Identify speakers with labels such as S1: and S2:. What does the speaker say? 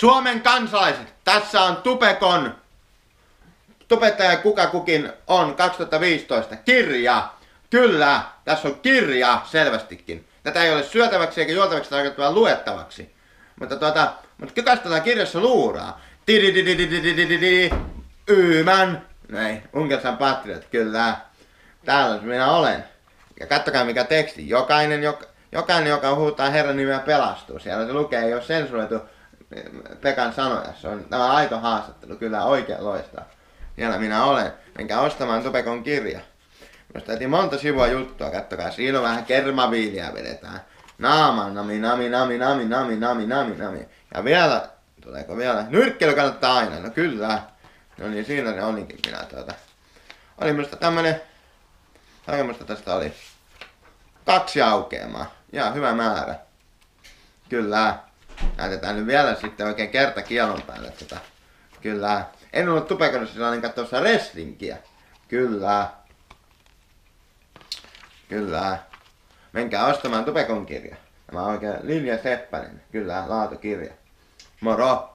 S1: Suomen kansalaiset, tässä on Tupekon Tubettaja kuka kukin on 2015 kirja. Kyllä, tässä on kirja selvästikin. Tätä ei ole syötäväksi eikä juotavaksi tarkoittava luettavaksi. Mutta tuota, mutta kuka tätä kirjassa luuraa? Yymän. Näin, Unkelsan patriot, kyllä. Täällä minä olen. Ja kattokaa mikä teksti. Jokainen, joka, jokainen, joka huutaa Herran nimeä pelastuu. Siellä se lukee, ei ole sensuroitu Pekan sanoja. Se on tämä aito haastattelu, kyllä oikein loistaa. Siellä minä olen. Menkää ostamaan Tupekon kirja. Minusta täytyy monta sivua juttua, kattokaa. Siinä on vähän kermaviiliä vedetään. Naama, nami, nami, nami, nami, nami, nami, nami, nami. Ja vielä, tuleeko vielä? Nyrkkely kannattaa aina, no kyllä. No niin, siinä ne olikin minä tuota. Oli minusta tämmönen, minusta tästä oli kaksi aukeamaa. Ja hyvä määrä. Kyllä. Näytetään nyt vielä sitten oikein kerta kielon päälle tätä. Kyllä. En ollut tupekossa sellainen katsoessa wrestlingiä. Kyllä. Kyllä. Menkää ostamaan Tupekon kirja. Tämä on oikein Linja Seppänen. Kyllä, laatukirja. Moro!